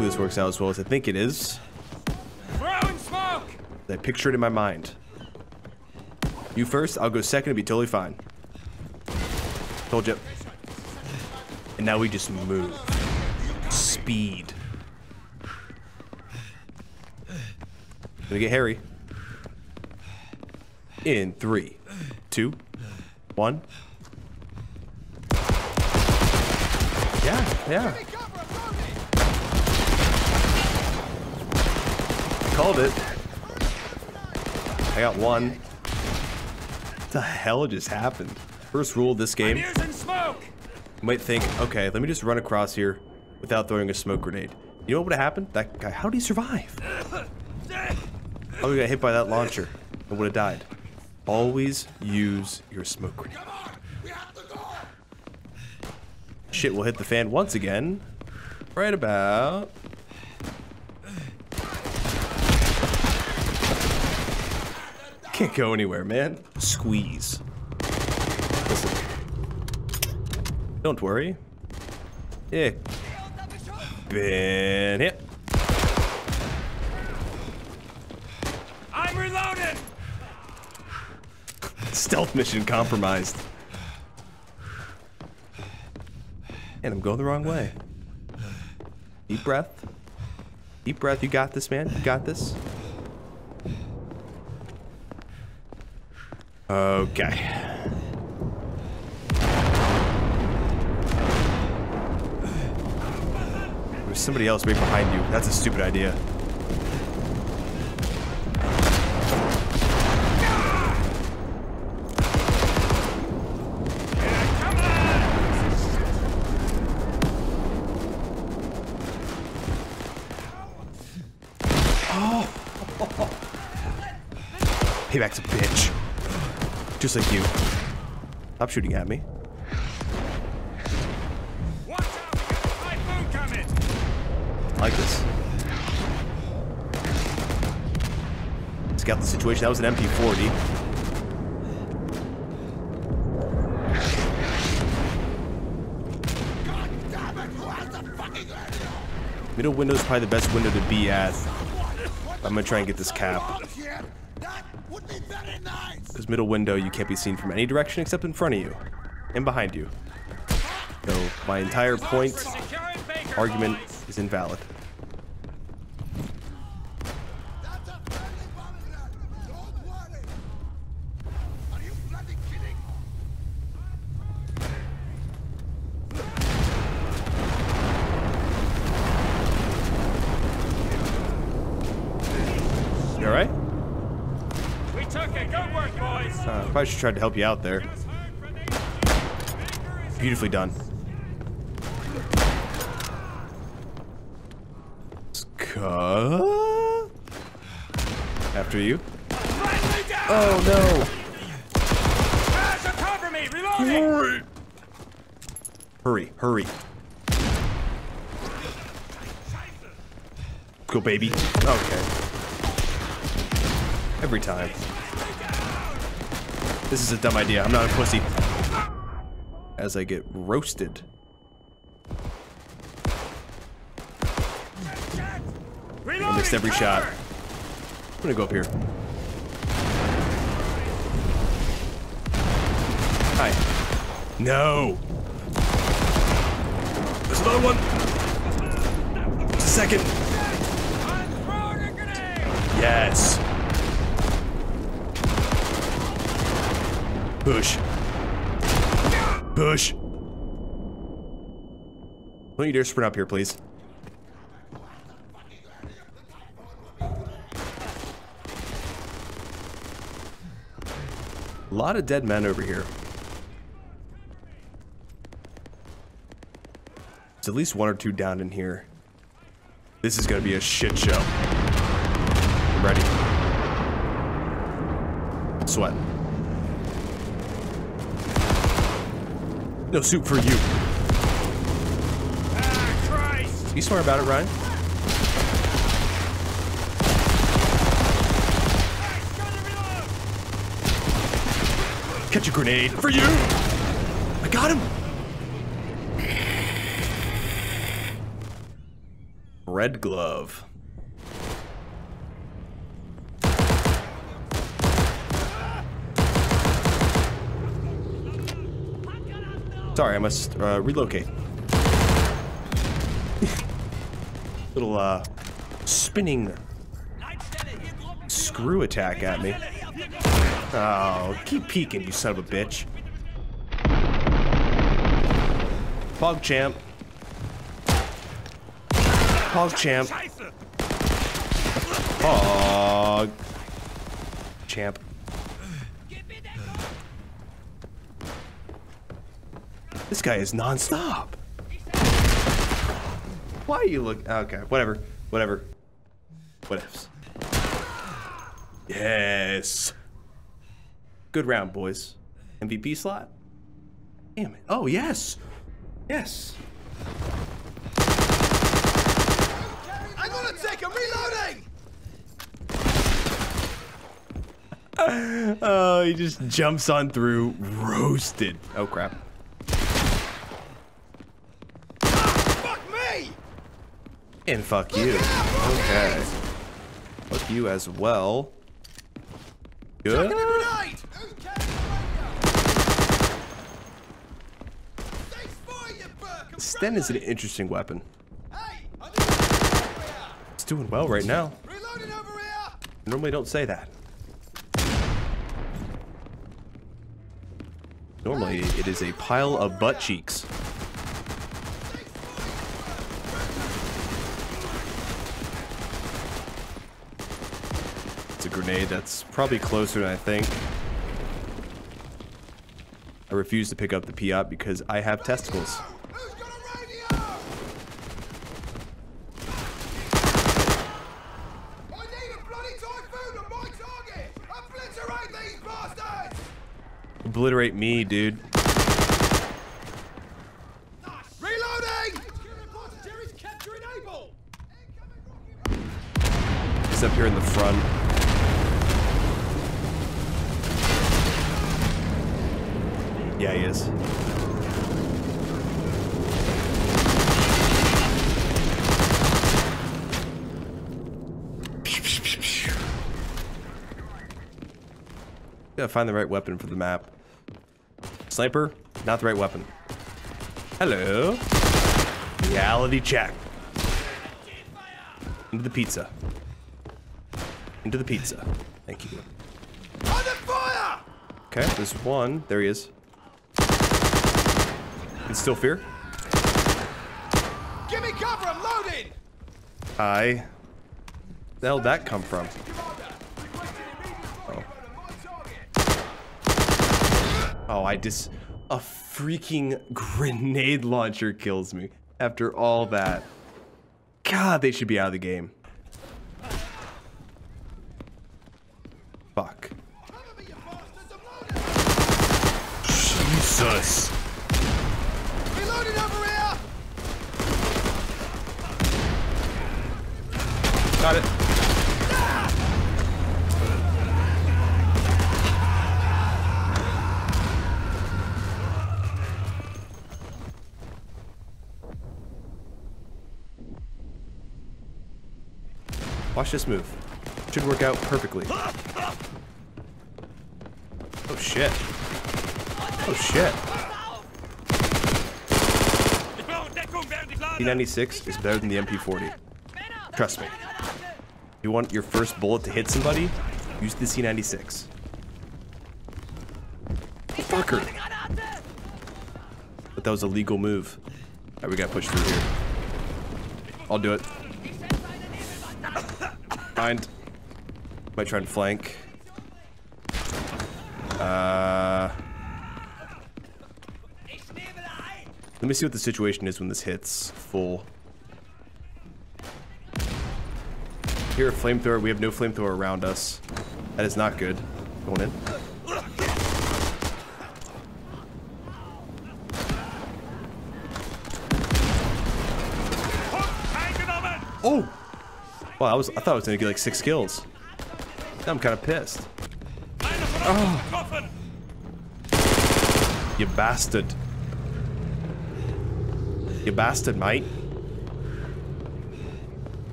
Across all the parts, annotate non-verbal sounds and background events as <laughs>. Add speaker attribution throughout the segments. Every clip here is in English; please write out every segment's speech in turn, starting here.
Speaker 1: Hopefully this works out as well as I think it is.
Speaker 2: Smoke!
Speaker 1: I picture it in my mind. You first, I'll go second, it'll be totally fine. Told you. And now we just move. Speed. Gonna get Harry. In three, two, one. Yeah, yeah. Called it. I got one. What the hell just happened? First rule of this game, you might think, okay, let me just run across here without throwing a smoke grenade. You know what would have happened? That guy, how did he survive? <laughs> Oh, he got hit by that launcher and would have died. Always use your smoke grenade. Shit will hit the fan once again. Right about. Can't go anywhere, man. Squeeze. Listen. Don't worry. Yeah. Been hit.
Speaker 2: I'm reloading!
Speaker 1: Stealth mission compromised. And I'm going the wrong way. Deep breath. Deep breath. You got this, man. You got this. Okay. There's somebody else right behind you. That's a stupid idea.
Speaker 2: Come on!
Speaker 1: Payback's a bitch. Just like you. Stop shooting at me.
Speaker 2: Watch out! We got a typhoon coming!
Speaker 1: I like this. Scout the situation. That was an MP40. Middle window is probably the best window to be at. I'm gonna try and get this cap. Because middle window, you can't be seen from any direction except in front of you and behind you. So my entire point argument is invalid. You alright?
Speaker 2: We took it. Good work, boys.
Speaker 1: Uh, probably should try to help you out there.
Speaker 2: Just heard from the- Baker is
Speaker 1: Beautifully done. Ska? After you. Oh
Speaker 2: Guys, cover me! Reloading!
Speaker 1: no! Hurry, hurry. Go, baby. Okay. Every time. This is a dumb idea. I'm not a pussy. As I get roasted.
Speaker 2: Reloading!
Speaker 1: missed every shot. I'm gonna go up here. Hi. No. There's another one. Just a second.
Speaker 2: I'm throwing a grenade!
Speaker 1: Yes. Push. Push. Don't you dare sprint up here, please. A lot of dead men over here. There's at least one or two down in here. This is gonna be a shit show. I'm ready. Sweat. No soup for you.
Speaker 2: Ah, Christ!
Speaker 1: You about it, Ryan?
Speaker 2: Guys, gotta reload!
Speaker 1: Catch a grenade for you. I got him. Red glove. Sorry, I must uh, relocate. <laughs> Little uh, spinning screw attack at me. Oh, keep peeking, you son of a bitch. Pog champ. Pog champ. Pog. Champ. This guy is non-stop. Why are you look? Okay, whatever, whatever, whatevs. Yes. Good round, boys. MVP slot. Damn it. Oh yes, yes.
Speaker 3: I'm gonna take a reloading! <laughs>
Speaker 1: Oh, he just jumps on through, roasted. Oh crap.
Speaker 3: Fuck me!
Speaker 1: And fuck you. Okay. Fuck you as well. Good.
Speaker 3: Taking a grenade! Who's carrying the radio? Thanks for you, Burke! I'm
Speaker 1: Sten is an interesting weapon.
Speaker 3: Hey, I need a over here!
Speaker 1: It's doing well right now.
Speaker 3: Reloading over here!
Speaker 1: I normally don't say that. Normally, it is a pile of butt cheeks. Grenade that's probably closer than I think. I refuse to pick up the Piat because I have testicles.
Speaker 3: Who's got a radio? I need a bloody typhoon on my target! Obliterate these bastards!
Speaker 1: Obliterate me, dude.
Speaker 3: Reloading! Jerry's capturing Able!
Speaker 1: He's up here in the front. He is. Gotta find the right weapon for the map. Sniper, not the right weapon. Hello. Reality check. Into the pizza. Into the pizza. Thank you. Okay, there's one. There he is. It's still fear.
Speaker 3: Give me cover, I'm loading!
Speaker 1: Hi. The hell did that come from? Oh. Oh, I just a freaking grenade launcher kills me after all that. God, they should be out of the game. Fuck.
Speaker 3: Cover me, you bastards, I'm loading!
Speaker 1: Jesus.
Speaker 3: Reloading over here!
Speaker 1: Got it. Watch this move. Should work out perfectly. Oh shit. Oh shit.
Speaker 2: Ich brauche Deckung, während ich lade!
Speaker 1: C96 is better than the MP40. Trust me. You want your first bullet to hit somebody, use the C96. Fucker. But that was a legal move. Alright, we gotta push through here. I'll do it. Mind. Might try and flank. Uh, let me see what the situation is when this hits full. Here, a flamethrower. We have no flamethrower around us. That is not good. Going in. Oh! Well, I was I thought I was gonna get like six kills. Now I'm kind of pissed.
Speaker 2: Getroffen!
Speaker 1: You bastard. You bastard, mate.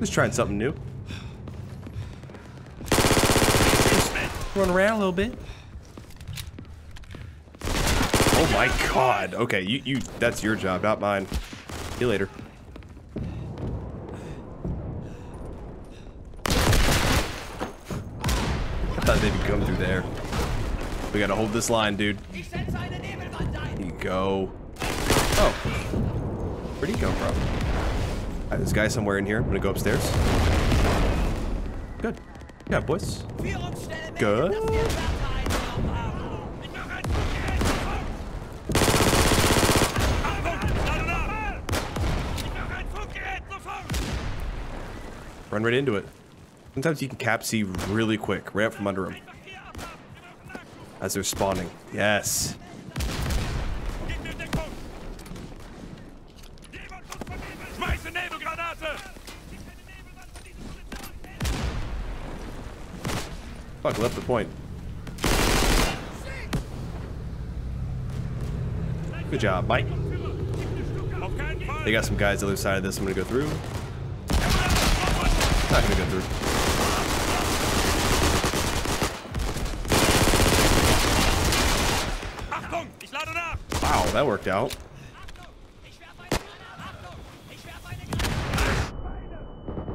Speaker 1: Just trying something new. Run around a little bit. Oh my god. Okay, you, you that's your job, not mine. See you later. I thought they'd come through there. We gotta hold this line, dude. Here you go. Oh. Where'd he come from? Alright, there's a guy somewhere in here. I'm gonna go upstairs. Good. Yeah, boys. Good. Run right into it. Sometimes you can cap C really quick, right up from under them. As they're spawning. Yes. Fuck, left the point. Good job, Mike. They got some guys the other side of this I'm gonna go through. Not gonna go through. Wow, that worked out.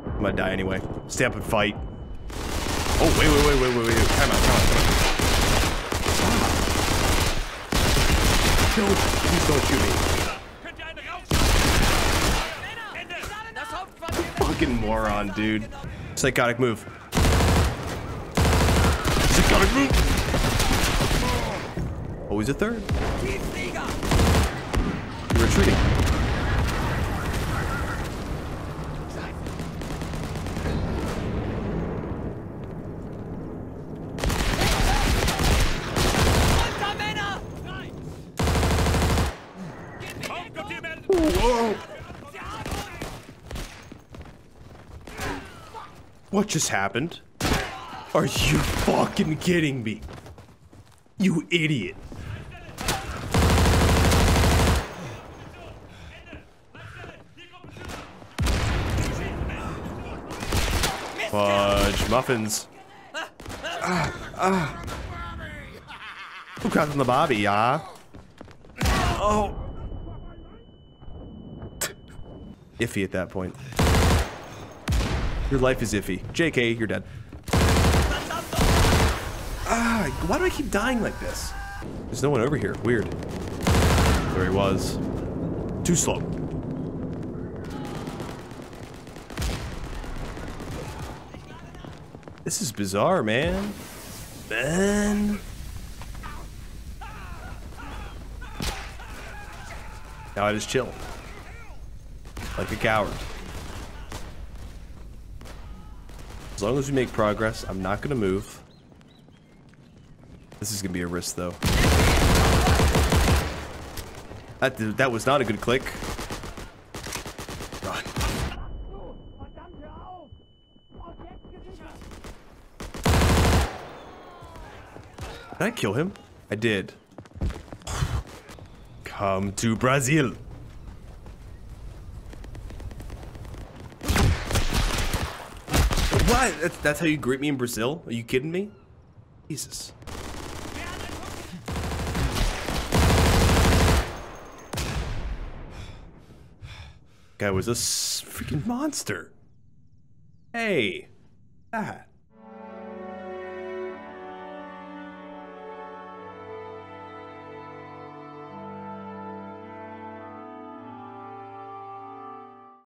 Speaker 1: I'm gonna die anyway. Stay up and fight. Oh, wait, wait, wait, wait, wait, wait. Time out, time out, time out. No, please don't shoot me.
Speaker 2: Könnt ihr eine raus? Ende!
Speaker 1: Fucking moron, dude. Psychotic move. Psychotic move. Oh, Always a third. You're retreating. What just happened? Are you fucking kidding me? You idiot. Fudge muffins. Who got in the bobby, yeah? Oh. iffy at that point. Your life is iffy. JK, you're dead. Ah, why do I keep dying like this? There's no one over here. Weird. There he was. Too slow. This is bizarre, man. Man. Now I just chill. Like a coward. As long as we make progress, I'm not gonna move. This is gonna be a risk, though. That that was not a good click. Run. Did I kill him? I did. <sighs> Come to Brazil. What? That's, that's how you greet me in Brazil? Are you kidding me? Jesus. Guy was a freaking monster. Hey, that.